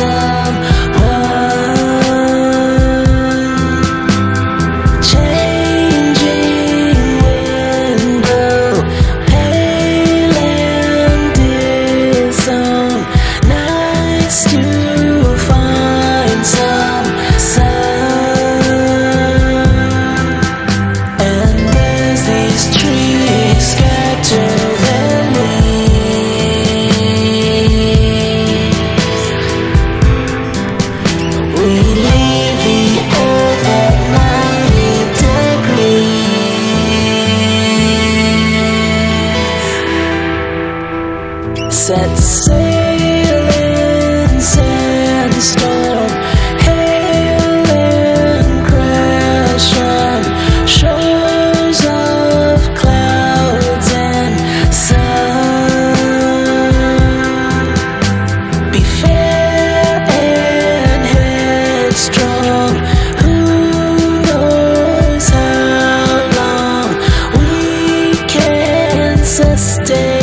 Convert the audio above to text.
sun. set sail in sandstorm, hail and crash on shores of clouds and sun. Be fair and headstrong. Who knows how long we can sustain?